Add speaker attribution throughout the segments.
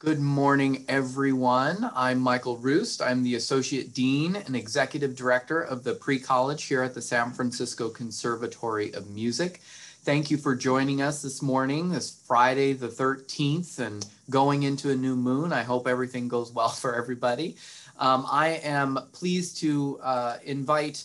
Speaker 1: Good morning, everyone. I'm Michael Roost. I'm the Associate Dean and Executive Director of the Pre-College here at the San Francisco Conservatory of Music. Thank you for joining us this morning, this Friday the 13th, and going into a new moon. I hope everything goes well for everybody. Um, I am pleased to uh, invite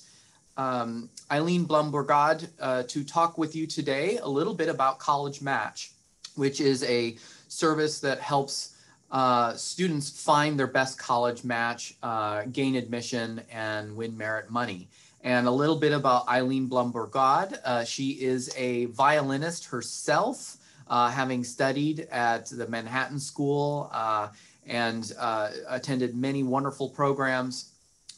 Speaker 1: um, Eileen Blum-Bourgade uh, to talk with you today a little bit about College Match, which is a service that helps uh, students find their best college match, uh, gain admission, and win merit money. And a little bit about Eileen Blum-Bourgade. Uh, she is a violinist herself, uh, having studied at the Manhattan School uh, and uh, attended many wonderful programs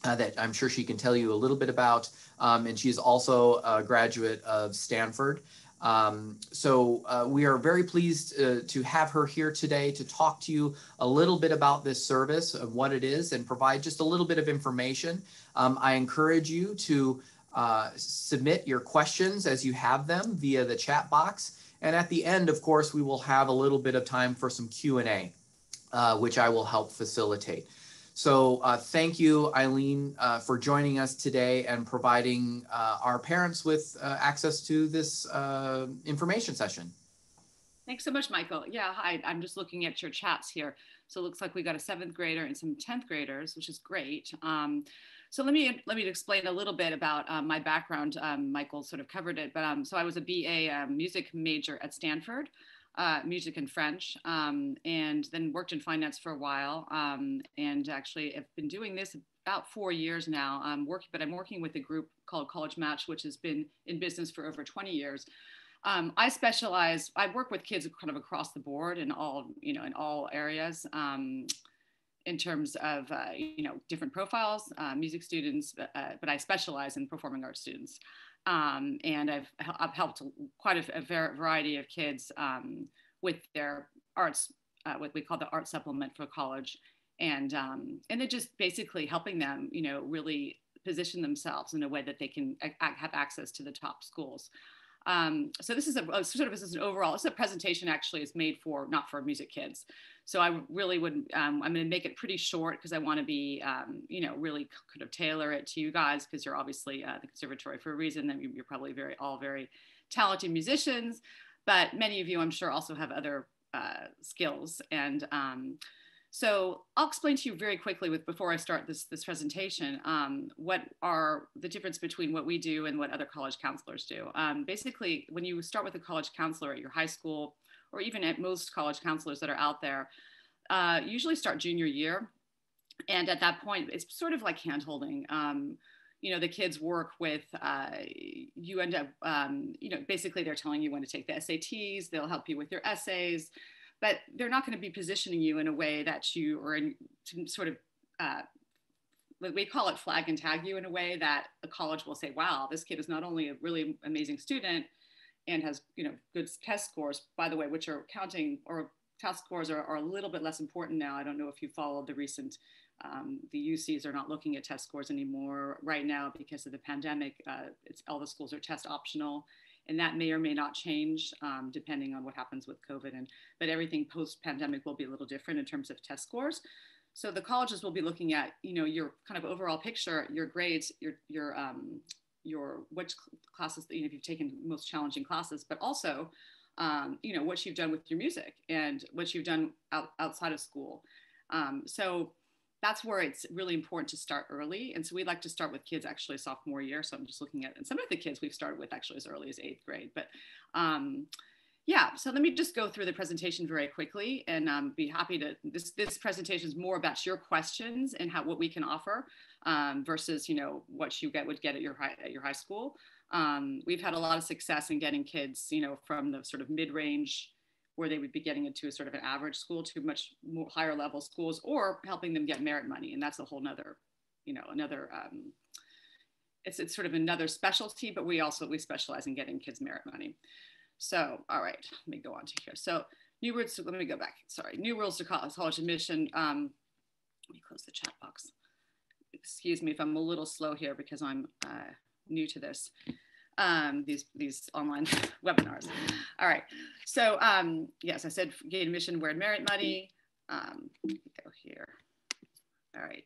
Speaker 1: that I'm sure she can tell you a little bit about. Um, and she is also a graduate of Stanford. Um, so uh, we are very pleased uh, to have her here today to talk to you a little bit about this service of what it is and provide just a little bit of information. Um, I encourage you to uh, submit your questions as you have them via the chat box. And at the end, of course, we will have a little bit of time for some Q&A, uh, which I will help facilitate. So uh, thank you, Eileen, uh, for joining us today and providing uh, our parents with uh, access to this uh, information session.
Speaker 2: Thanks so much, Michael. Yeah, hi, I'm just looking at your chats here. So it looks like we got a seventh grader and some 10th graders, which is great. Um, so let me let me explain a little bit about um, my background. Um, Michael sort of covered it, but um, so I was a BA music major at Stanford uh, music and French, um, and then worked in finance for a while. Um, and actually, have been doing this about four years now. I'm working, but I'm working with a group called College Match, which has been in business for over 20 years. Um, I specialize. I work with kids kind of across the board in all, you know, in all areas. Um, in terms of uh, you know different profiles, uh, music students, uh, but I specialize in performing arts students. Um, and I've, I've helped quite a, a variety of kids um, with their arts, uh, what we call the art supplement for college. And, um, and just basically helping them, you know, really position themselves in a way that they can have access to the top schools. Um, so this is a, sort of this is an overall, this is a presentation actually is made for, not for music kids. So I really would, um, I'm gonna make it pretty short because I wanna be, um, you know, really kind of tailor it to you guys because you're obviously uh, the conservatory for a reason and you're probably very, all very talented musicians, but many of you I'm sure also have other uh, skills and um, so I'll explain to you very quickly with before I start this, this presentation, um, what are the difference between what we do and what other college counselors do. Um, basically, when you start with a college counselor at your high school, or even at most college counselors that are out there, uh, usually start junior year. And at that point, it's sort of like handholding. Um, you know, the kids work with, uh, you end up, um, you know, basically they're telling you when to take the SATs, they'll help you with your essays, but they're not going to be positioning you in a way that you or in to sort of uh, we call it flag and tag you in a way that a college will say, wow, this kid is not only a really amazing student and has you know good test scores, by the way, which are counting or test scores are, are a little bit less important now. I don't know if you followed the recent, um, the UCs are not looking at test scores anymore right now because of the pandemic. Uh, it's all the schools are test optional and that may or may not change um, depending on what happens with COVID. And but everything post pandemic will be a little different in terms of test scores. So the colleges will be looking at you know your kind of overall picture, your grades, your your um, your which classes you know if you've taken most challenging classes, but also um, you know what you've done with your music and what you've done out, outside of school. Um, so that's where it's really important to start early. And so we like to start with kids actually sophomore year. So I'm just looking at, and some of the kids we've started with actually as early as eighth grade. But um, yeah, so let me just go through the presentation very quickly and um, be happy to, this, this presentation is more about your questions and how, what we can offer um, versus, you know, what you get would get at your high, at your high school. Um, we've had a lot of success in getting kids, you know, from the sort of mid-range where they would be getting into a sort of an average school to much more higher level schools or helping them get merit money. And that's a whole nother, you know, another, um, it's, it's sort of another specialty, but we also, we specialize in getting kids merit money. So, all right, let me go on to here. So new rules, let me go back, sorry. New rules to college, college admission. Um, let me close the chat box. Excuse me if I'm a little slow here because I'm uh, new to this um, these these online webinars. All right. So um, yes, I said gain admission where merit money. um, go here. All right.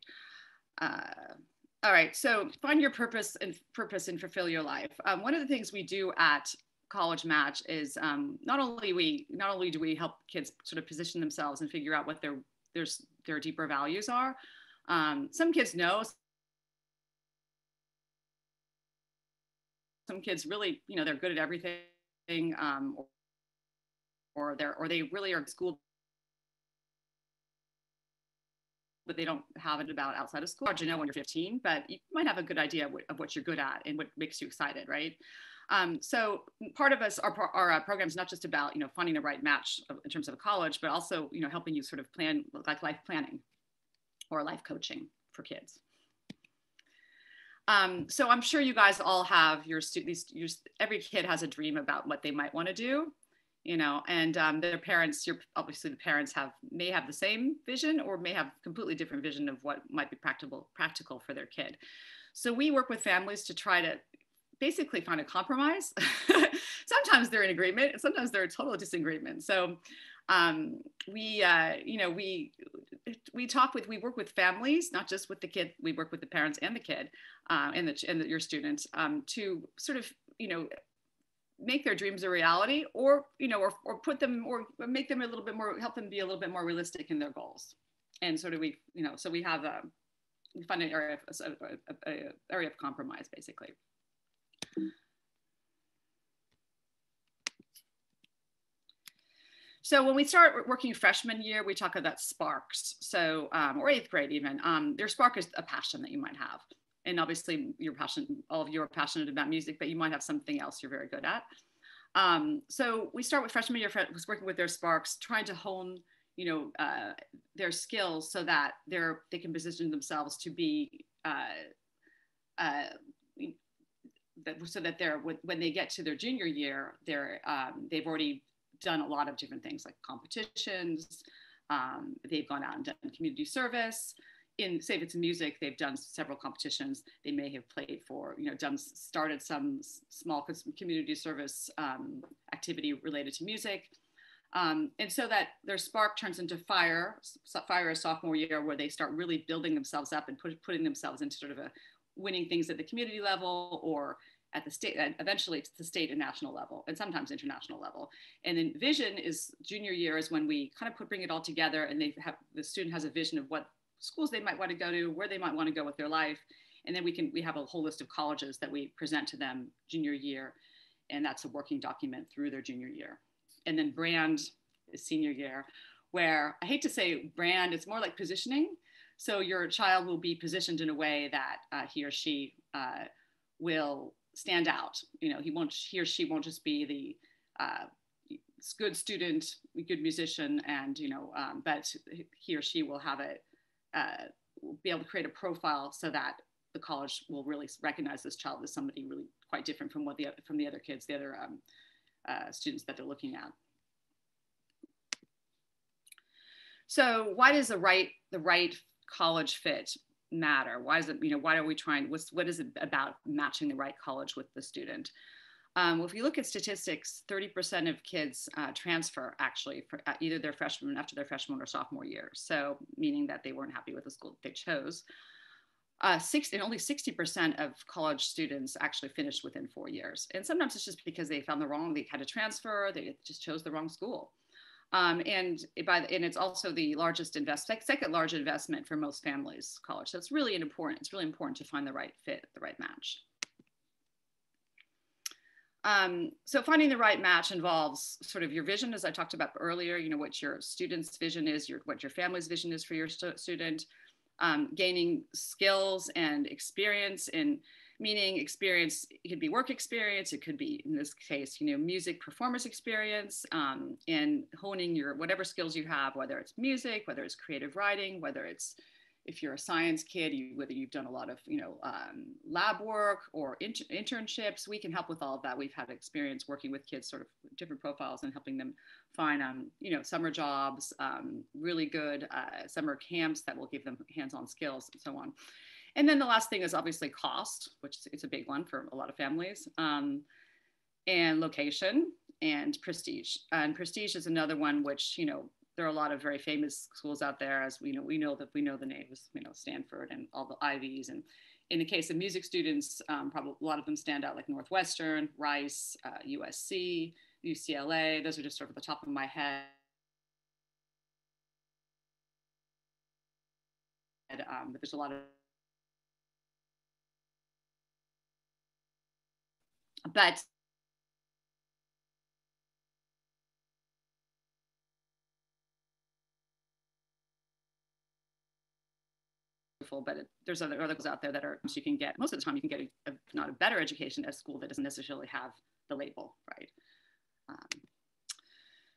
Speaker 2: Uh, all right. So find your purpose and purpose and fulfill your life. Um, one of the things we do at College Match is um, not only we not only do we help kids sort of position themselves and figure out what their their their deeper values are. Um, some kids know. Some kids really, you know, they're good at everything, um, or, or they're or they really are school but they don't have it about outside of school. Hard to know when you're 15, but you might have a good idea of what you're good at and what makes you excited, right? Um, so part of us, our, our uh, program is not just about, you know, finding the right match in terms of a college, but also, you know, helping you sort of plan like life planning or life coaching for kids. Um, so I'm sure you guys all have your students, every kid has a dream about what they might want to do you know and um, their parents your obviously the parents have may have the same vision or may have completely different vision of what might be practical practical for their kid. So we work with families to try to basically find a compromise. Sometimes they're in agreement and sometimes they're a total disagreement. So um, we uh, you know we we talk with we work with families not just with the kid we work with the parents and the kid uh, and the and the, your students um, to sort of you know make their dreams a reality or you know or, or put them or make them a little bit more help them be a little bit more realistic in their goals. And sort of we you know so we have a we find an area of a, a, a area of compromise basically So when we start working freshman year, we talk about sparks. So, um, or eighth grade even, um, their spark is a passion that you might have and obviously you're passionate, all of you are passionate about music, but you might have something else you're very good at. Um, so we start with freshman year, was working with their sparks, trying to hone, you know, uh, their skills so that they're they can position themselves to be, uh, uh, so that they're when they get to their junior year, they're um, they've already done a lot of different things like competitions. Um, they've gone out and done community service in say if it's music they've done several competitions they may have played for you know done started some small community service um, activity related to music um, and so that their spark turns into fire fire a sophomore year where they start really building themselves up and put, putting themselves into sort of a winning things at the community level or at the state eventually it's the state and national level and sometimes international level and then vision is junior year is when we kind of put bring it all together and they have the student has a vision of what schools they might want to go to, where they might want to go with their life. And then we can, we have a whole list of colleges that we present to them junior year. And that's a working document through their junior year. And then brand is senior year, where I hate to say brand, it's more like positioning. So your child will be positioned in a way that uh, he or she uh, will stand out. You know, he won't, he or she won't just be the uh, good student, good musician, and you know, um, but he or she will have a uh, be able to create a profile so that the college will really recognize this child as somebody really quite different from what the from the other kids, the other um, uh, students that they're looking at. So why does the right the right college fit matter? Why is it you know why are we trying? What's what is it about matching the right college with the student? Um, well, if you look at statistics, 30% of kids uh, transfer actually for uh, either their freshman after their freshman or sophomore year. So meaning that they weren't happy with the school they chose. Uh, six, and only 60% of college students actually finished within four years. And sometimes it's just because they found the wrong, they had to transfer, they just chose the wrong school. Um, and, by the, and it's also the largest invest, second largest investment for most families, college. So it's really important. It's really important to find the right fit, the right match. Um, so finding the right match involves sort of your vision, as I talked about earlier, you know, what your student's vision is, your, what your family's vision is for your stu student, um, gaining skills and experience in meaning experience, it could be work experience, it could be, in this case, you know, music performance experience, um, and honing your, whatever skills you have, whether it's music, whether it's creative writing, whether it's if you're a science kid, you, whether you've done a lot of you know um, lab work or inter internships, we can help with all of that. We've had experience working with kids, sort of different profiles, and helping them find um, you know summer jobs, um, really good uh, summer camps that will give them hands-on skills and so on. And then the last thing is obviously cost, which is a big one for a lot of families, um, and location and prestige. And prestige is another one which you know there are a lot of very famous schools out there, as we know, we know that we know the names, you know, Stanford and all the Ivies. And in the case of music students, um, probably a lot of them stand out like Northwestern, Rice, uh, USC, UCLA. Those are just sort of the top of my head. Um, but there's a lot of but but it, there's other articles out there that are you can get most of the time you can get a, a, not a better education at a school that doesn't necessarily have the label right? Um,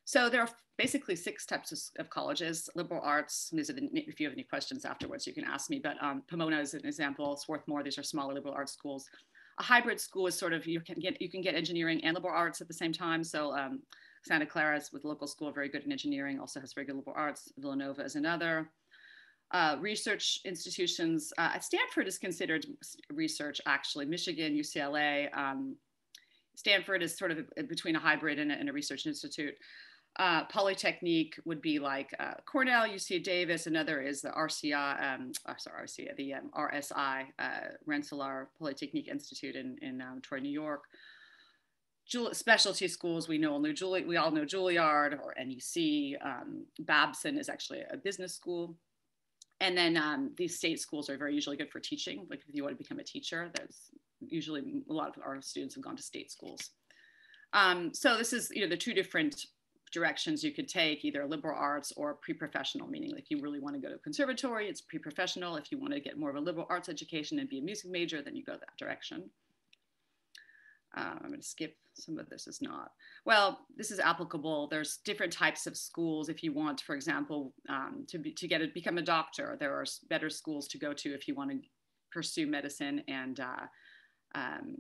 Speaker 2: so there are basically six types of, of colleges liberal arts these are the, if you have any questions afterwards you can ask me but um, pomona is an example swarthmore these are smaller liberal arts schools a hybrid school is sort of you can get you can get engineering and liberal arts at the same time so um, santa clara is with local school very good in engineering also has very good liberal arts villanova is another uh, research institutions. Uh, Stanford is considered research, actually. Michigan, UCLA. Um, Stanford is sort of a, between a hybrid and a, and a research institute. Uh, Polytechnique would be like uh, Cornell, UC Davis. Another is the RCI, um, oh, sorry, RCI, the um, RSI, uh, Rensselaer Polytechnique Institute in, in um, Troy, New York. Jul- specialty schools, we know we all know Juilliard or NEC. Um, Babson is actually a business school and then um, these state schools are very usually good for teaching. Like if you want to become a teacher, there's usually a lot of our students have gone to state schools. Um, so this is you know the two different directions you could take, either liberal arts or pre-professional, meaning like you really want to go to a conservatory, it's pre-professional. If you want to get more of a liberal arts education and be a music major, then you go that direction. Um, I'm going to skip some of this is not. Well, this is applicable. There's different types of schools. If you want, for example, um, to, be, to get it, become a doctor, there are better schools to go to if you want to pursue medicine and uh, um,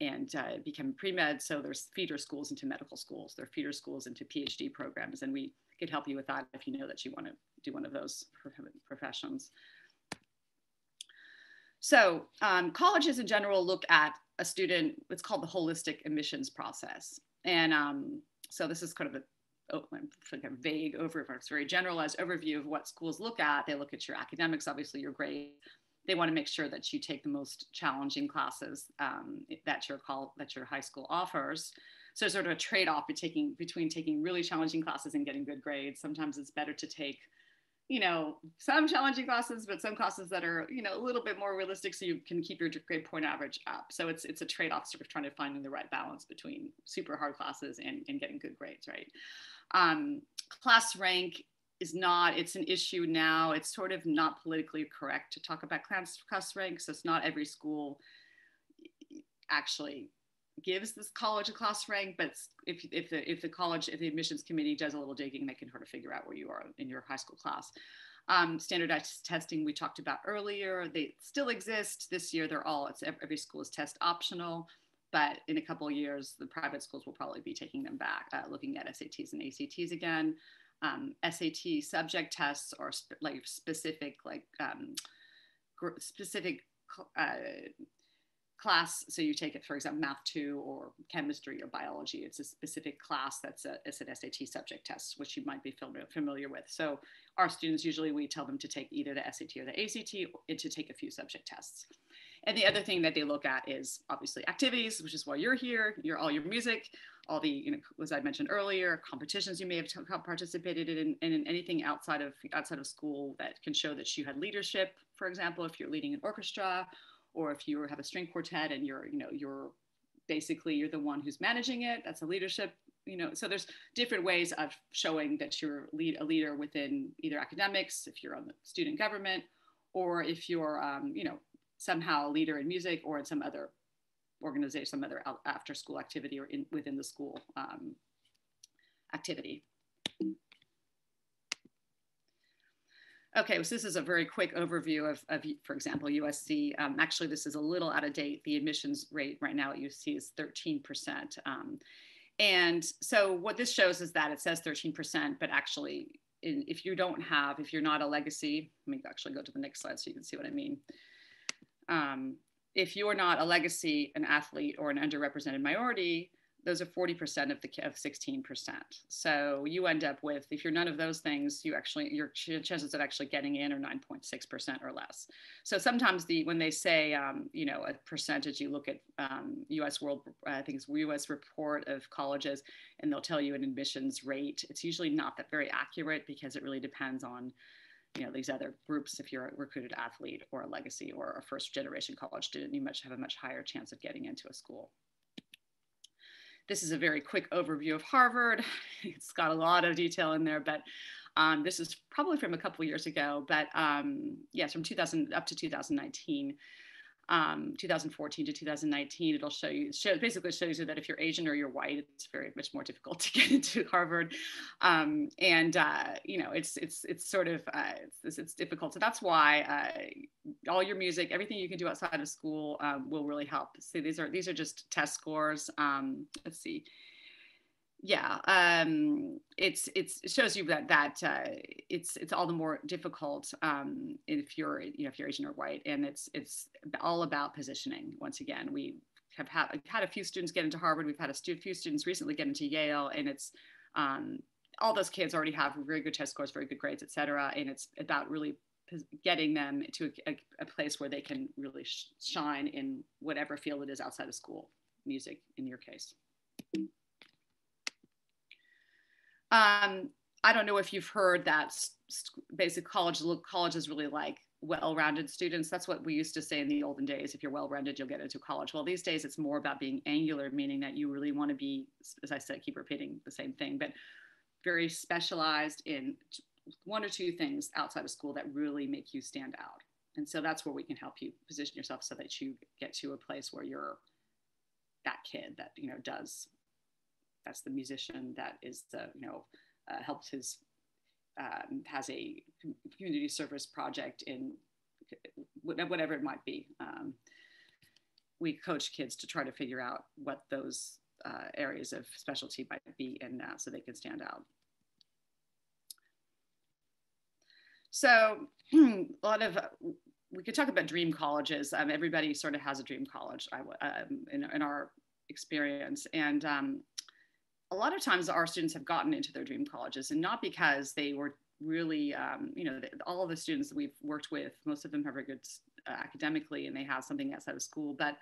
Speaker 2: and uh, become pre-med. So there's feeder schools into medical schools. There are feeder schools into PhD programs, and we could help you with that if you know that you want to do one of those professions. So um, colleges in general look at a student, it's called the holistic admissions process. And um, so this is kind of a oh, like a vague overview, it's very generalized overview of what schools look at. They look at your academics, obviously your grade. They want to make sure that you take the most challenging classes um, that your call that your high school offers. So sort of a trade-off between taking, between taking really challenging classes and getting good grades. Sometimes it's better to take you know, some challenging classes, but some classes that are, you know, a little bit more realistic so you can keep your grade point average up. So it's it's a trade-off sort of trying to find the right balance between super hard classes and, and getting good grades, right? Um, class rank is not, it's an issue now. It's sort of not politically correct to talk about class, class rank. So it's not every school actually gives this college a class rank, but if, if, the, if the college, if the admissions committee does a little digging, they can sort of figure out where you are in your high school class. Um, standardized testing we talked about earlier, they still exist. This year they're all, it's every school is test optional, but in a couple years, the private schools will probably be taking them back, uh, looking at SATs and ACTs again. Um, SAT subject tests or sp like specific, like um, specific uh, class. So you take it for example math 2 or chemistry or biology. It's a specific class that's a, it's an sat subject test which you might be familiar with. So our students usually we tell them to take either the sat or the act or to take a few subject tests. And the other thing that they look at is obviously activities which is why you're here you're all your music all the you know as i mentioned earlier competitions you may have participated in and in anything outside of outside of school that can show that you had leadership for example if you're leading an orchestra or if you have a string quartet and you're you know you're basically you're the one who's managing it that's a leadership you know so there's different ways of showing that you're lead a leader within either academics if you're on the student government or if you're um, you know somehow a leader in music or in some other organization some other after school activity or in, within the school um, activity Okay, so this is a very quick overview of, of for example, USC. Um, actually, this is a little out of date. The admissions rate right now at USC is 13%. Um, and so what this shows is that it says 13%, but actually, in, if you don't have, if you're not a legacy, let me actually go to the next slide so you can see what I mean. Um, if you're not a legacy, an athlete, or an underrepresented minority, those are 40% of the of 16%. So you end up with, if you're none of those things, you actually, your chances of actually getting in are 9.6% or less. So sometimes the, when they say, um, you know, a percentage, you look at um, US World, I think it's US report of colleges, and they'll tell you an admissions rate. It's usually not that very accurate because it really depends on, you know, these other groups. If you're a recruited athlete or a legacy or a first generation college student, you much have a much higher chance of getting into a school. This is a very quick overview of Harvard. It's got a lot of detail in there, but um, this is probably from a couple years ago, but um, yes, from 2000 up to 2019 um, 2014 to 2019, it'll show you, show, basically shows you that if you're Asian or you're white, it's very much more difficult to get into Harvard. Um, and, uh, you know, it's, it's, it's sort of, uh, it's, it's, difficult. So that's why uh, all your music, everything you can do outside of school um, will really help. See, these are, these are just test scores. Um, let's see yeah um, it's, it's it shows you that that uh, it's it's all the more difficult um, if you're you know if you're asian or white and it's it's all about positioning once again. We have had, had a few students get into harvard we've had a stu- few students recently get into yale and it's um, all those kids already have very good test scores very good grades et cetera and it's about really getting them to a, a place where they can really sh- shine in whatever field it is outside of school music in your case um, I don't know if you've heard that basic college colleges really like well-rounded students. That's what we used to say in the olden days. If you're well-rounded, you'll get into college. Well, these days it's more about being angular, meaning that you really want to be, as I said, keep repeating the same thing, but very specialized in one or two things outside of school that really make you stand out. And so that's where we can help you position yourself so that you get to a place where you're that kid that you know does that's the musician that is the you know uh, helps his um, has a community service project in whatever it might be. Um, we coach kids to try to figure out what those uh, areas of specialty might be and uh, so they can stand out. So a lot of, uh, we could talk about dream colleges. Um, everybody sort of has a dream college I, um, in, in, our experience. And um, a lot of times our students have gotten into their dream colleges and not because they were really, um, you know, all of the students that we've worked with, most of them have very good uh, academically and they have something outside of school. But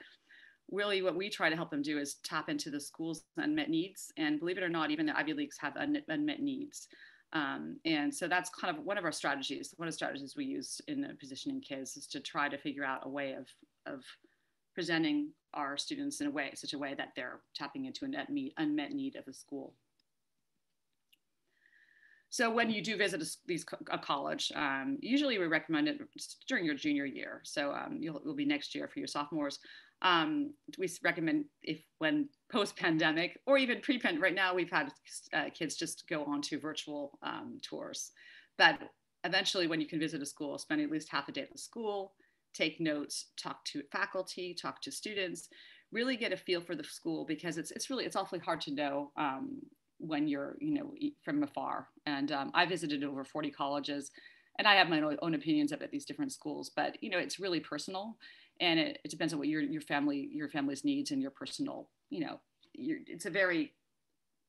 Speaker 2: really what we try to help them do is tap into the school's unmet needs. And believe it or not, even the Ivy Leagues have un- unmet needs. Um, and so that's kind of one of our strategies. One of the strategies we use in positioning kids is to try to figure out a way of, of presenting our students in a way, such a way that they're tapping into an unmet need of the school. So when you do visit a, these, a college, um, usually we recommend it during your junior year. So um, you'll, will be next year for your sophomores. Um, we recommend if when post-pandemic or even pre-pandemic, right now we've had uh, kids just go on to virtual um, tours. But eventually when you can visit a school, spend at least half a day at the school, take notes, talk to faculty, talk to students, really get a feel for the school because it's, it's really, it's awfully hard to know um, when you're, you know, from afar. And um, I visited over 40 colleges and I have my own opinions about these different schools, but you know, it's really personal and it, it depends on what your, your family, your family's needs and your personal, you know, it's a very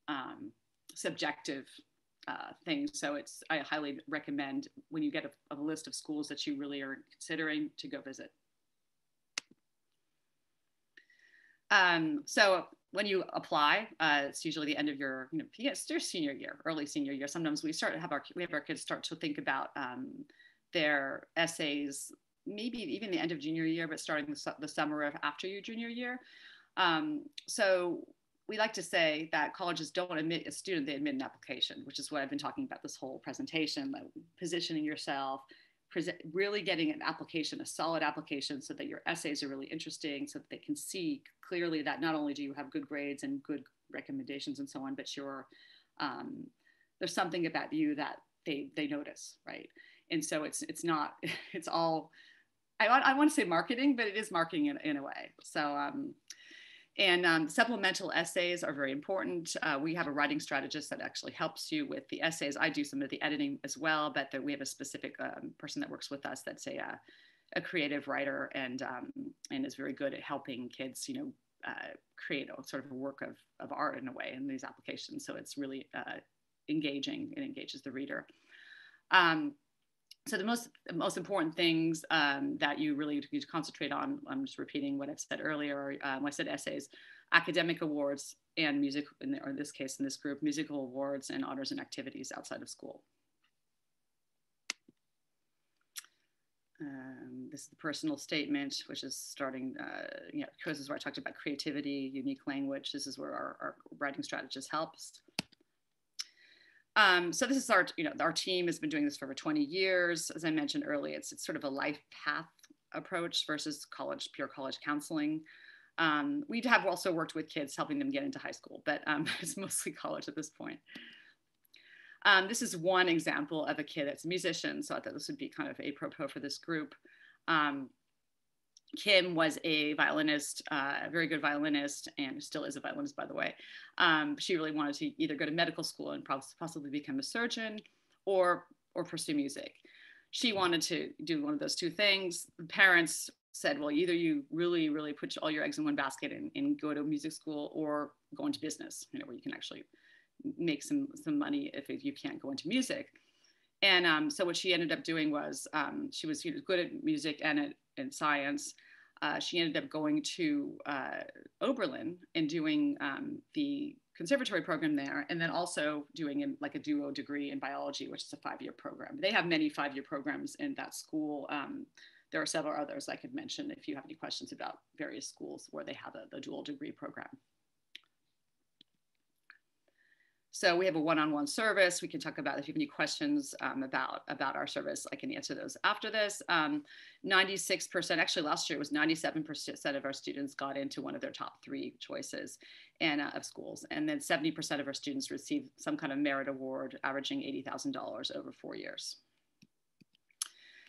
Speaker 2: um, subjective uh, things. So it's I highly recommend when you get a, a, list of schools that you really are considering to go visit. Um, so when you apply, uh, it's usually the end of your you know yes, your senior year, early senior year. Sometimes we start to have our we have our kids start to think about um, their essays, maybe even the end of junior year, but starting the, the summer of after your junior year. Um, so we like to say that colleges don't admit a student, they admit an application, which is what I've been talking about this whole presentation, like positioning yourself, present, really getting an application, a solid application so that your essays are really interesting, so that they can see clearly that not only do you have good grades and good recommendations and so on, but you're, um, there's something about you that they, they notice, right? And so it's, it's not, it's all, I, I want to say marketing, but it is marketing in, in a way. So, um, and um, supplemental essays are very important. Uh, we have a writing strategist that actually helps you with the essays. I do some of the editing as well, but we have a specific um, person that works with us that's a, uh, a creative writer and, um, and is very good at helping kids, you know, uh, create a sort of a work of, of art in a way in these applications. So it's really uh, engaging and engages the reader. Um, so the most most important things um, that you really need to concentrate on, I'm just repeating what I've said earlier, um, I said essays, academic awards, and music, in the, or in this case, in this group, musical awards and honors and activities outside of school. Um, this is the personal statement, which is starting, uh, you know, this is where I talked about creativity, unique language. This is where our, our writing strategist helps. Um, so this is our, you know, our team has been doing this for over 20 years. As I mentioned earlier, it's, it's sort of a life path approach versus college, pure college counseling. Um, we have also worked with kids helping them get into high school, but um, it's mostly college at this point. Um, this is one example of a kid that's a musician, so I thought this would be kind of apropos for this group. Um, Kim was a violinist, uh, a very good violinist, and still is a violinist, by the way. Um, she really wanted to either go to medical school and possibly become a surgeon or, or pursue music. She wanted to do one of those two things. The parents said, well, either you really, really put all your eggs in one basket and, and go to music school or go into business, you know, where you can actually make some, some money if, if you can't go into music. And um, so what she ended up doing was um, she was, good at music and at and science. Uh, she ended up going to uh, Oberlin and doing um, the conservatory program there, and then also doing a, like a duo degree in biology, which is a five-year program. They have many five-year programs in that school. Um, there are several others I could mention if you have any questions about various schools where they have a, the dual degree program. So we have a one-on-one service. We can talk about if you have any questions um, about, about our service, I can answer those after this. 96%, um, actually last year it was 97% of our students got into one of their top three choices and, uh, of schools. And then 70% of our students received some kind of merit award, averaging $80,000 over four years.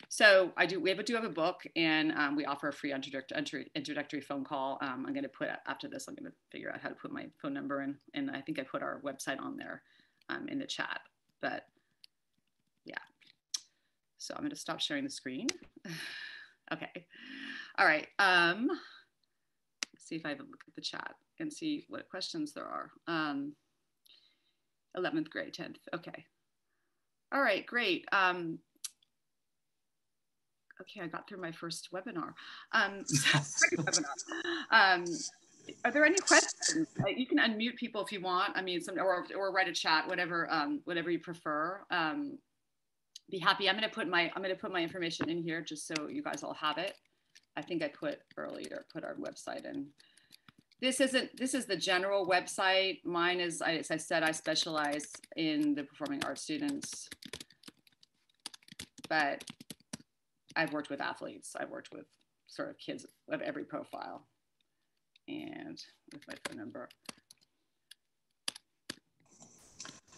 Speaker 2: So I do. We have do have a book, and um, we offer a free introductory, introductory phone call. Um, I'm going to put after this. I'm going to figure out how to put my phone number in, and I think I put our website on there um, in the chat. But yeah, so I'm going to stop sharing the screen. okay, all right. Um, see if I have a look at the chat and see what questions there are. Um, 11th grade, 10th. Okay. All right, great. Um, okay, I got through my first webinar. Um, webinar. Um, are there any questions? Uh, you can unmute people if you want. I mean, some or, or write a chat, whatever, um, whatever you prefer. Um, be happy. I'm going to put my I'm going to put my information in here just so you guys all have it. I think I put earlier put our website in. This isn't this is the general website. Mine is as I said I specialize in the performing arts students, but I've worked with athletes. I've worked with sort of kids of every profile. And with my phone number.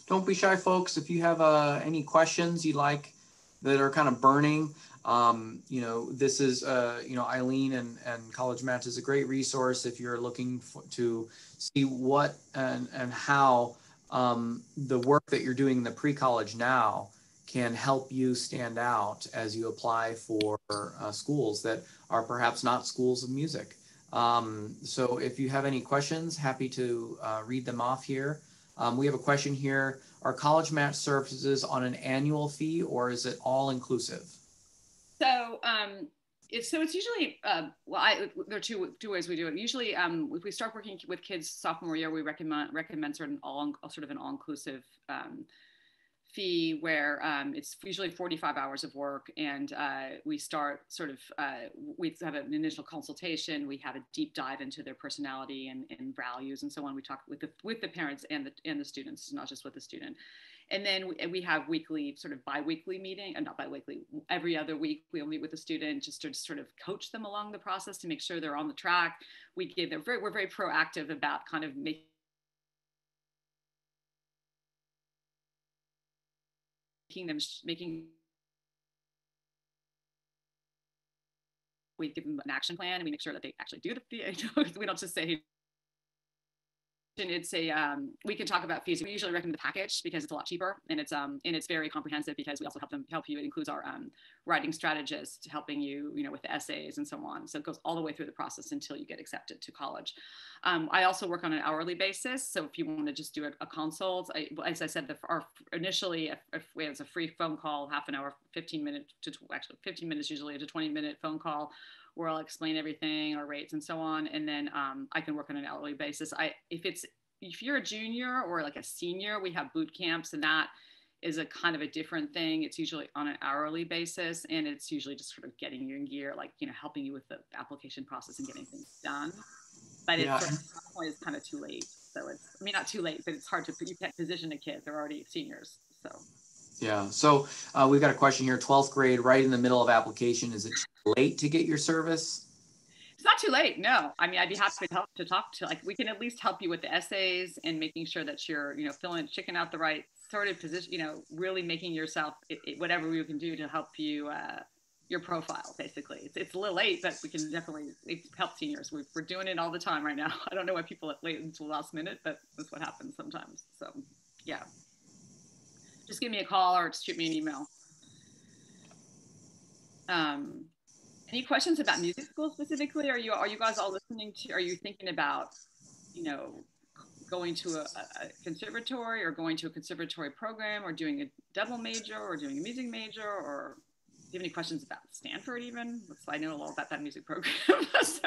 Speaker 1: Don't be shy, folks. If you have uh, any questions you'd like that are kind of burning, um, you know, this is, uh, you know, Eileen and, and College Match is a great resource if you're looking to see what and, and how um, the work that you're doing in the pre-college now can help you stand out as you apply for uh, schools that are perhaps not schools of music. Um, so if you have any questions, happy to uh, read them off here. Um, we have a question here. Are college match services on an annual fee or is it all inclusive?
Speaker 2: So um, it's so it's usually uh, well I, there are two two ways we do it. Usually um, if we start working with kids sophomore year, we recommend recommend sort of an all sort of an all inclusive um, fee where um, it's usually 45 hours of work and uh, we start sort of uh, we have an initial consultation we have a deep dive into their personality and, and values and so on. We talk with the with the parents and the and the students not just with the student. And then we, we have weekly sort of bi-weekly meeting and uh, not bi-weekly every other week we'll meet with the student just to sort of coach them along the process to make sure they're on the track. We give them very we're very proactive about kind of making making them making we give them an action plan and we make sure that they actually do the we don't just say it's a um, we can talk about fees. We usually recommend the package because it's a lot cheaper and it's um and it's very comprehensive because we also help them help you. It includes our um, writing strategist helping you you know with essays and so on. So it goes all the way through the process until you get accepted to college. Um, I also work on an hourly basis. So if you want to just do a, a consult, I, as I said, the, our initially if, we have a free phone call, half an hour, 15 minutes to actually 15 minutes usually to 20 minute phone call where I'll explain everything, our rates and so on. And then um, I can work on an hourly basis. I if it's if you're a junior or like a senior, we have boot camps and that is a kind of a different thing. It's usually on an hourly basis and it's usually just sort of getting you in gear, like, you know, helping you with the application process and getting things done. But yeah. it's, at some point, it's kind of too late. So it's, I mean, not too late, but it's hard to, you can't position a kid. They're already seniors. So.
Speaker 1: Yeah. So uh, we've got a question here 12th grade, right in the middle of application. Is it late to get your service?
Speaker 2: it's not too late. No, I mean, I'd be happy to help to talk to like we can at least help you with the essays and making sure that you're you know filling chicken out the right sort of position. You know, really making yourself it, it, whatever we can do to help you. Uh, your profile basically it's, it's a little late but we can definitely help seniors we are doing it all the time right now i don't know why people wait until the last minute but that's what happens sometimes so yeah just give me a call or shoot me an email um, any questions about music school specifically? Are you are you guys all listening to? Are you thinking about, you know, going to a, a conservatory or going to a conservatory program or doing a double major or doing a music major or do you have any questions about Stanford even? I know a lot about that music program. so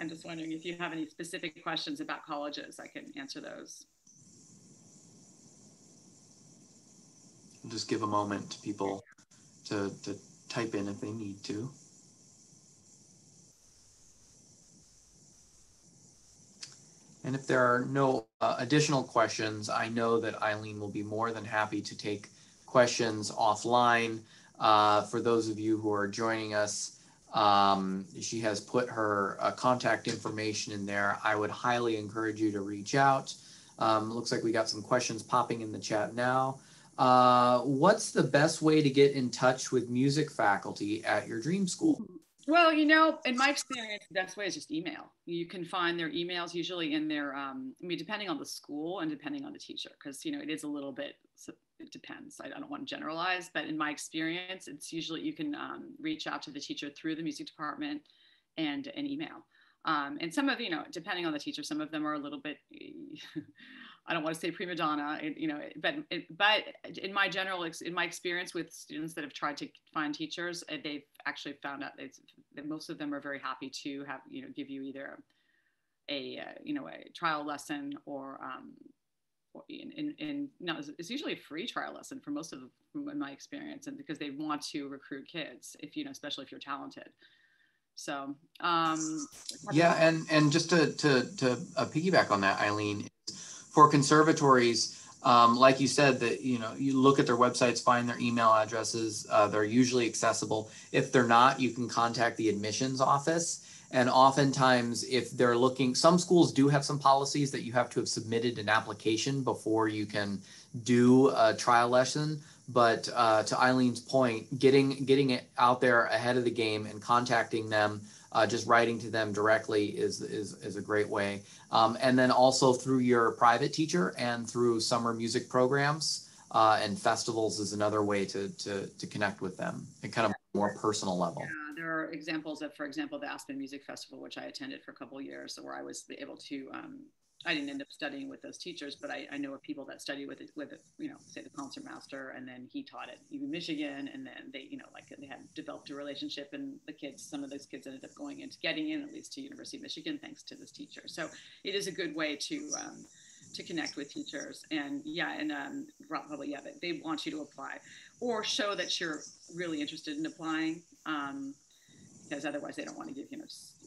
Speaker 2: I'm just wondering if you have any specific questions about colleges, I can answer those.
Speaker 1: Just give a moment to people to, to type in if they need to. And if there are no uh, additional questions, I know that Eileen will be more than happy to take questions offline. Uh, for those of you who are joining us, um, she has put her uh, contact information in there. I would highly encourage you to reach out. Um, looks like we got some questions popping in the chat now. Uh, what's the best way to get in touch with music faculty at your dream school?
Speaker 2: Well, you know, in my experience, the best way is just email. You can find their emails usually in their, um, I mean, depending on the school and depending on the teacher, because, you know, it is a little bit, it depends. I, I, don't want to generalize, but in my experience, it's usually you can um, reach out to the teacher through the music department and an email. Um, and some of, you know, depending on the teacher, some of them are a little bit, I don't want to say prima donna, you know, but but in my general in my experience with students that have tried to find teachers, uh, they've actually found out that most of them are very happy to have you know give you either a uh, you know a trial lesson or um, in, in, in no, it's usually a free trial lesson for most of in my experience, and because they want to recruit kids, if you know, especially if you're talented. So um,
Speaker 1: yeah, and and just to to to uh, piggyback on that, Eileen, for conservatories, um, like you said, that you know you look at their websites, find their email addresses. Uh, they're usually accessible. If they're not, you can contact the admissions office. And oftentimes, if they're looking, some schools do have some policies that you have to have submitted an application before you can do a trial lesson. But uh, to Eileen's point, getting getting it out there ahead of the game and contacting them uh, just writing to them directly is, is, is a great way. Um, and then also through your private teacher and through summer music programs uh, and festivals is another way to, to, to connect with them and kind of more personal level.
Speaker 2: Yeah, there are examples of, for example, the Aspen Music Festival, which I attended for a couple years, where I was able to um, I didn't end up studying with those teachers, but I, I know of people that study with it, with it, you know, say the concertmaster, and then he taught at UW Michigan, and then they, you know, like they had developed a relationship, and the kids, some of those kids ended up going into getting in at least to University of Michigan thanks to this teacher. So it is a good way to um, to connect with teachers, and yeah, and um, probably yeah, but they want you to apply or show that you're really interested in applying, um, because otherwise they don't want to give you know,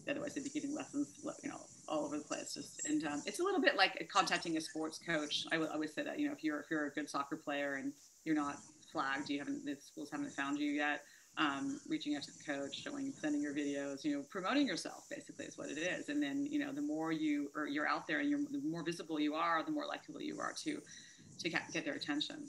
Speaker 2: otherwise they'd be giving lessons, you know all over the place. Just and um, it's a little bit like contacting a sports coach. I, w- I always say that you know if you're if you're a good soccer player and you're not flagged, you haven't the schools haven't found you yet. Um, reaching out to the coach, showing, sending your videos, you know, promoting yourself basically is what it is. And then you know the more you or you're out there and you're the more visible you are, the more likely you are to to get their attention.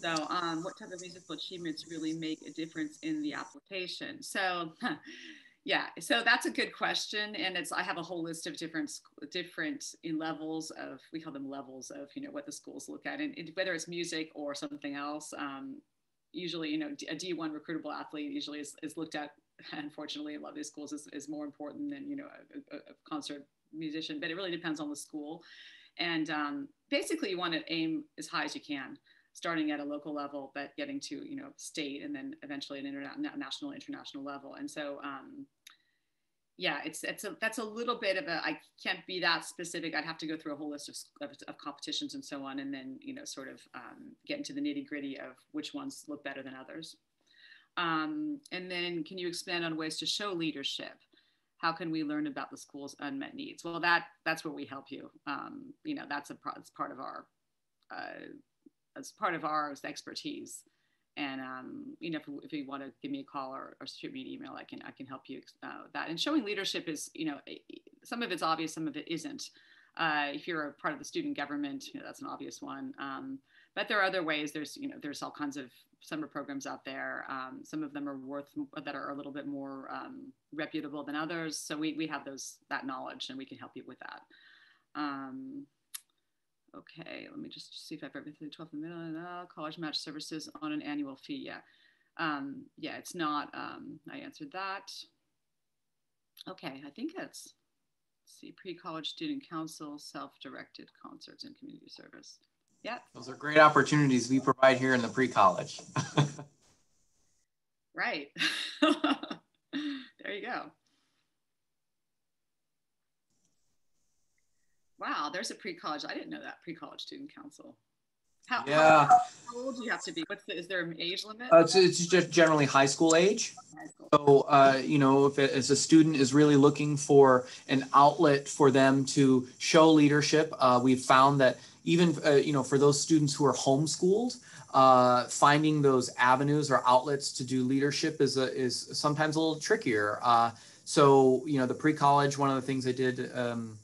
Speaker 2: So, um, what type of musical achievements really make a difference in the application? So, Yeah, so that's a good question, and it's I have a whole list of different different in levels of we call them levels of you know what the schools look at, and whether it's music or something else. Um, usually, you know, a D1 recruitable athlete usually is, is looked at. Unfortunately, a lot of these schools is, is more important than you know a, a, a concert musician, but it really depends on the school. And um, basically, you want to aim as high as you can starting at a local level, but getting to you know state and then eventually an international international level. And so um, yeah, it's it's a that's a little bit of a I can't be that specific. I'd have to go through a whole list of, of, of competitions and so on, and then you know sort of um, get into the nitty gritty of which ones look better than others. Um, and then can you expand on ways to show leadership? How can we learn about the school's unmet needs? Well, that that's where we help you. Um, you know, that's a that's part of our uh, as part of our expertise. And um, you know, if, if, you want to give me a call or, or, shoot me an email, I can I can help you uh, with that. And showing leadership is, you know, some of it's obvious, some of it isn't. Uh, if you're a part of the student government, you know, that's an obvious one. Um, but there are other ways. There's you know there's all kinds of summer programs out there. Um, some of them are worth that are a little bit more um, reputable than others. So we we have those that knowledge and we can help you with that. Um, Okay, let me just see if I've everything 12th minute. Uh, college match services on an annual fee. Yeah. Um, yeah, it's not. Um, I answered that. Okay, I think that's, see, pre-college student council, self-directed concerts and community service. Yeah.
Speaker 1: Those are great opportunities we provide here in the pre-college.
Speaker 2: right. there you go. Wow, there's a pre-college. I didn't know that pre-college student council. How, yeah. How, how, old do you have to be? What's the, is there an age limit?
Speaker 1: Uh, it's, it's just generally high school age. High school. So, uh, you know, if, it, as a student is really looking for an outlet for them to show leadership, uh, we've found that even, uh, you know, for those students who are homeschooled, uh, finding those avenues or outlets to do leadership is, a, is sometimes a little trickier. Uh, so, you know, the pre-college, one of the things I did um,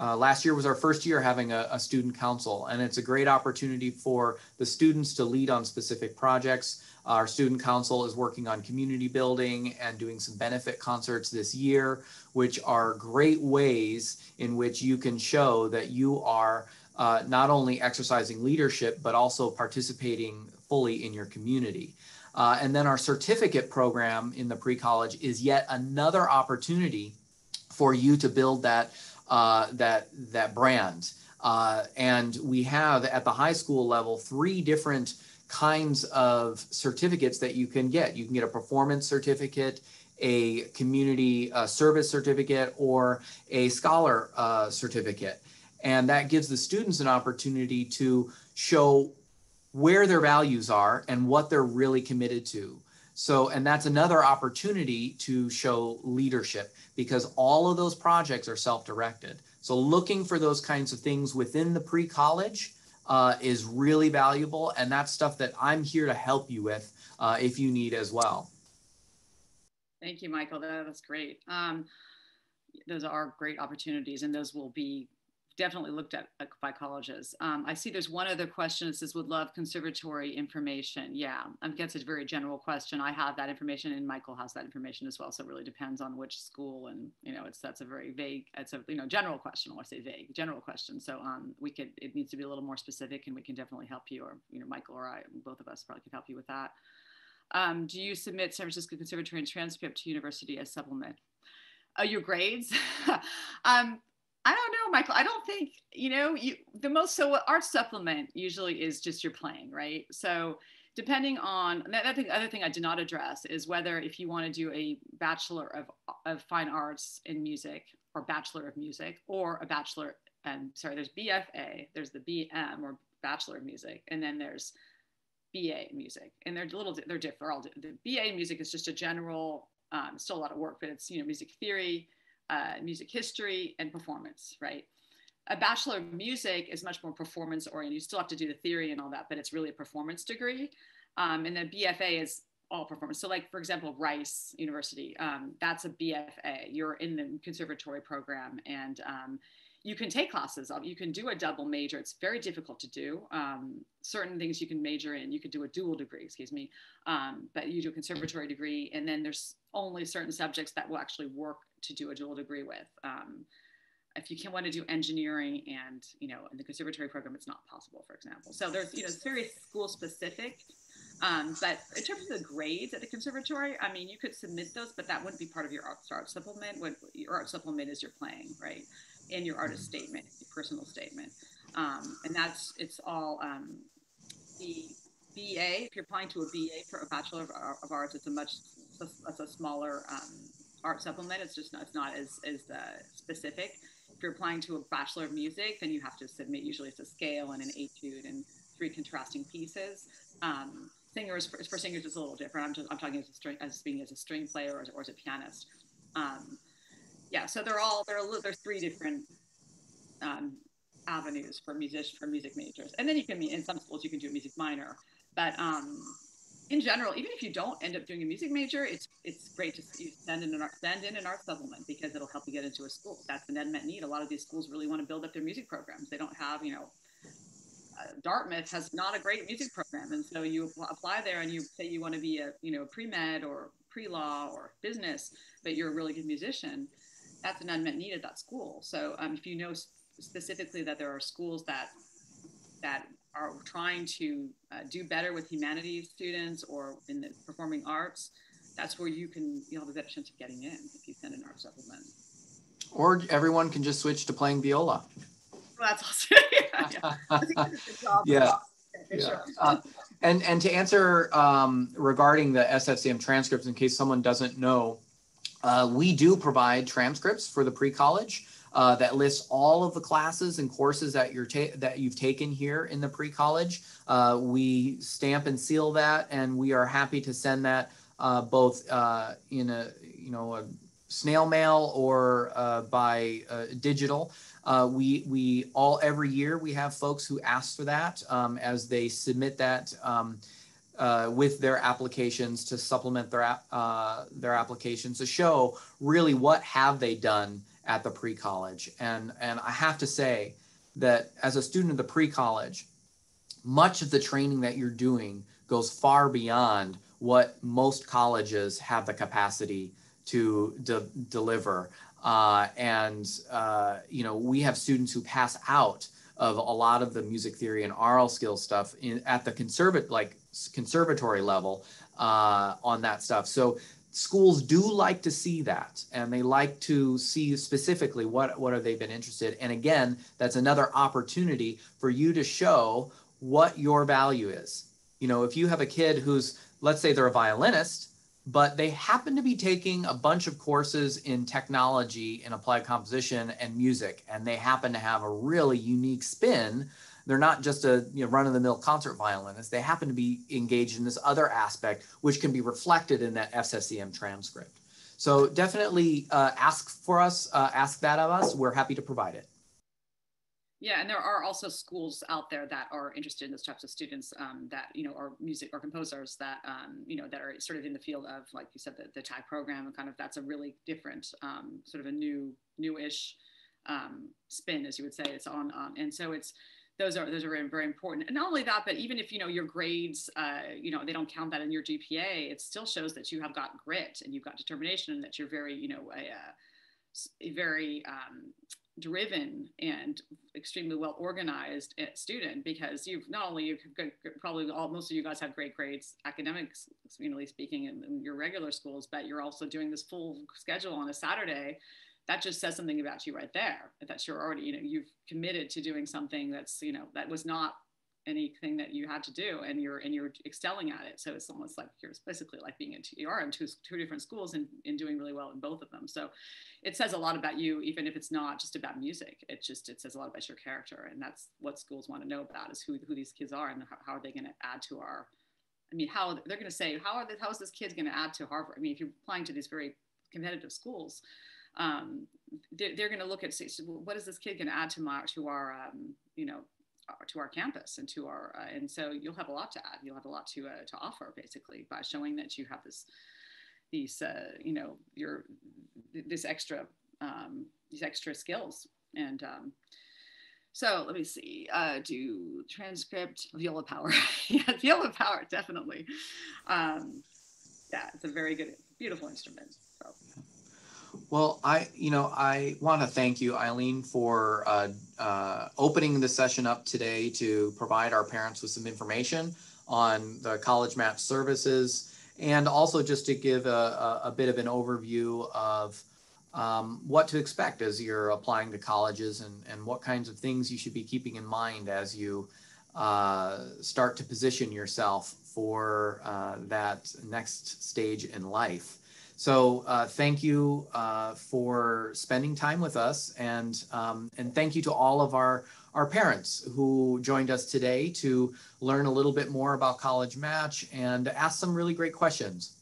Speaker 1: uh, last year was our first year having a, a, student council, and it's a great opportunity for the students to lead on specific projects. Our student council is working on community building and doing some benefit concerts this year, which are great ways in which you can show that you are uh, not only exercising leadership, but also participating fully in your community. Uh, and then our certificate program in the pre college is yet another opportunity for you to build that uh, that that brand. Uh, and we have at the high school level three different kinds of certificates that you can get. You can get a performance certificate, a community uh, service certificate, or a scholar uh, certificate. And that gives the students an opportunity to show where their values are and what they're really committed to. So, and that's another opportunity to show leadership because all of those projects are self-directed. So looking for those kinds of things within the pre-college uh, is really valuable. And that's stuff that I'm here to help you with uh, if you need as well.
Speaker 2: Thank you, Michael. That, was great. Um, those are great opportunities and those will be definitely looked at by colleges. Um, I see there's one other question that says, would love conservatory information. Yeah, I guess it's a very general question. I have that information and Michael has that information as well. So it really depends on which school and, you know, it's, that's a very vague, it's a, you know, general question. I want to say vague, general question. So um, we could, it needs to be a little more specific and we can definitely help you or, you know, Michael or I, both of us probably could help you with that. Um, do you submit San Francisco Conservatory and transcript to university as supplement? Uh, your grades? um, I don't know, Michael. I don't think, you know, you the most so art supplement usually is just your playing, right? So depending on that, the other thing I did not address is whether if you want to do a bachelor of, of fine arts in music or bachelor of music or a bachelor and sorry, there's BFA, there's the BM or bachelor of music, and then there's BA music, and they're a little they're different. They're all the BA music is just a general, um, still a lot of work, but it's you know music theory, uh, music history and performance, right? A Bachelor of Music is much more performance oriented. You still have to do the theory and all that, but it's really a performance degree. Um, and the BFA is all performance. So, like for example, Rice University, um, that's a BFA. You're in the conservatory program, and um, you can take classes you can do a double major it's very difficult to do um, certain things you can major in you could do a dual degree excuse me um, but you do a conservatory degree and then there's only certain subjects that will actually work to do a dual degree with um, if you can want to do engineering and you know in the conservatory program it's not possible for example so there's you know it's very school specific um, but in terms of the grades at the conservatory, I mean, you could submit those, but that wouldn't be part of your art, art supplement. What your art supplement is your playing, right? in your artist statement, your personal statement. Um, and that's, it's all um, the BA, if you're applying to a BA for a Bachelor of, Arts, it's a much, it's a smaller um, art supplement. It's just not, it's not as, as uh, specific. If you're applying to a Bachelor of Music, then you have to submit, usually it's a scale and an etude and three contrasting pieces. Um, singers for, for singers it's a little different. I'm just I'm talking as a string as being as a string player or as, or as a pianist. Um, yeah, so they're all there. Are there's three different um, avenues for music for music majors, and then you can in some schools you can do a music minor, but um, in general, even if you don't end up doing a music major, it's it's great to send in an art, send in an art supplement because it'll help you get into a school. That's an unmet need. A lot of these schools really want to build up their music programs. They don't have you know Dartmouth has not a great music program, and so you apply there and you say you want to be a you know pre med or pre law or business, but you're a really good musician. That's an unmet need at that school. So um, if you know specifically that there are schools that that are trying to uh, do better with humanities students or in the performing arts, that's where you can you have a better chance of getting in if you send an art supplement.
Speaker 1: Or everyone can just switch to playing viola.
Speaker 2: Well, that's awesome.
Speaker 1: yeah. yeah. Uh, and and to answer um, regarding the SFCM transcripts, in case someone doesn't know, uh, we do provide transcripts for the pre-college uh, that lists all of the classes and courses that you're ta- that you've taken here in the pre-college. Uh, we stamp and seal that, and we are happy to send that uh, both uh, in a you know a snail mail or by digital. Uh, we we all every year we have folks who ask for that um, as they submit that um, uh, with their applications to supplement their uh, their applications to show really what have they done at the pre-college and and I have to say that as a student of the pre-college, much of the training that you're doing goes far beyond what most colleges have the capacity to de- deliver. Uh, and uh, you know, we have students who pass out of a lot of the music theory and aural skill stuff in, at the conservat like conservatory level uh, on that stuff. So schools do like to see that, and they like to see specifically what what have they been interested. And again, that's another opportunity for you to show what your value is. You know, if you have a kid who's let's say they're a violinist but they happen to be taking a bunch of courses in technology and applied composition and music and they happen to have a really unique spin they're not just a you know, run-of-the-mill concert violinist. They happen to be engaged in this other aspect which can be reflected in that SFCM transcript. So definitely uh, ask for us uh, ask that of us. We're happy to provide it.
Speaker 2: Yeah, and there are also schools out there that are interested in those types of students um, that you know are music or composers that um, you know that are sort of in the field of like you said the, the TAG program and kind of that's a really different um, sort of a new newish um, spin as you would say. It's on on and so it's those are those are very, important. And not only that but even if you know your grades uh, you know they don't count that in your GPA it still shows that you have got grit and you've got determination and that you're very you know a, a very um, driven and extremely well organized eh, student because you've not only you've probably all most of you guys have great grades academics you know, speaking in, in, your regular schools but you're also doing this full schedule on a saturday that just says something about you right there that you're already you know you've committed to doing something that's you know that was not anything that you had to do and you're and you're excelling at it. So it's almost like you're basically like being in two, you are in two, two different schools and, and doing really well in both of them. So it says a lot about you even if it's not just about music. It just it says a lot about your character and that's what schools want to know about is who, who these kids are and how, how are they going to add to our i mean how they're going to say how are they, how is this kid going to add to harvard? I mean if you're applying to these very competitive schools um, they're, they're going to look at say, what is this kid going to add to my to our um, you know uh, to our campus and to our uh, and so you'll have a lot to add you'll have a lot to uh, to offer basically by showing that you have this these uh, you know your this extra um, these extra skills And um, so let me see, uh, do transcript, viola power. yeah, viola power, definitely. Um, yeah, it's a very good, beautiful instrument.
Speaker 1: Well, I, you know, I want to thank you, Eileen, for uh, uh, opening the session up today to provide our parents with some information on the college match services and also just to give a, a, a bit of an overview of um, what to expect as you're applying to colleges and, and what kinds of things you should be keeping in mind as you uh, start to position yourself for uh, that next stage in life. So uh, thank you uh, for spending time with us, and um, and thank you to all of our our parents who joined us today to learn a little bit more about College Match and ask some really great questions.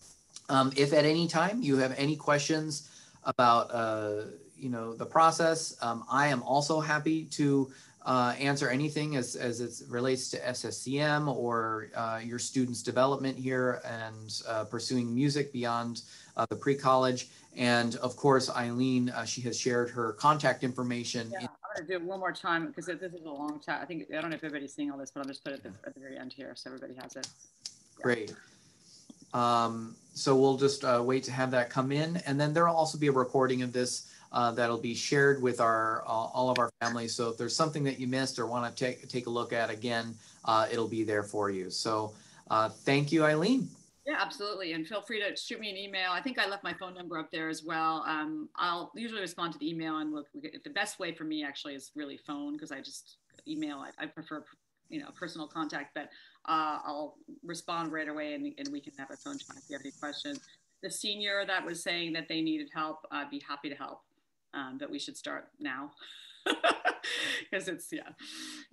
Speaker 1: Um, if at any time you have any questions about uh, you know the process, um, I am also happy to uh, answer anything as, as it relates to SFCM or uh, your students' development here and uh, pursuing music beyond uh, the pre-college. And of course, Eileen, uh, she has shared her contact information.
Speaker 2: Yeah, I'm going to do it one more time because this is a long chat. I think, I don't know if everybody's seeing all this, but I'll just put it at the, at the very end here so everybody has it.
Speaker 1: Yeah. Great. Um, so we'll just uh, wait to have that come in. And then there will also be a recording of this uh, that'll be shared with our all of our families. So if there's something that you missed or want to take take a look at again, uh, it'll be there for you. So uh, thank you, Eileen.
Speaker 2: Yeah, absolutely. And feel free to shoot me an email. I think I left my phone number up there as well. Um, I'll usually respond to the email and look, the best way for me actually is really phone because I just email, I, I, prefer, you know, personal contact, but uh, I'll respond right away and, and we can have a phone chat if you have any questions. The senior that was saying that they needed help, I'd be happy to help, um, but we should start now because it's, yeah,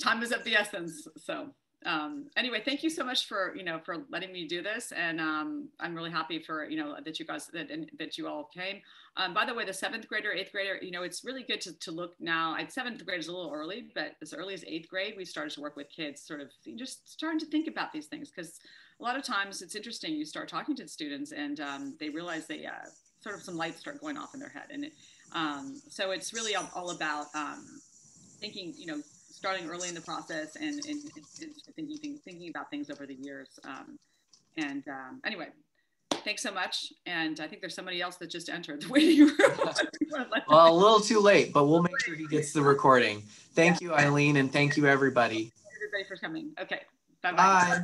Speaker 2: time is of the essence. So um, anyway, thank you so much for you know for letting me do this, and um, I'm really happy for you know that you guys that that you all came. Um, by the way, the seventh grader, eighth grader, you know, it's really good to, to look now. At seventh grade is a little early, but as early as eighth grade, we started to work with kids, sort of just starting to think about these things because a lot of times it's interesting. You start talking to the students, and um, they realize they uh, sort of some lights start going off in their head, and it, um, so it's really all, all about um, thinking, you know starting early in the process and, and, and thinking, thinking about things over the years. Um, and um, anyway, thanks so much. And I think there's somebody else that just entered the waiting room.
Speaker 1: well, a little too late, but we'll make sure he gets the recording. Thank yeah. you, Eileen, and thank you, everybody.
Speaker 2: Everybody for coming. Okay.
Speaker 1: Bye-bye. Bye.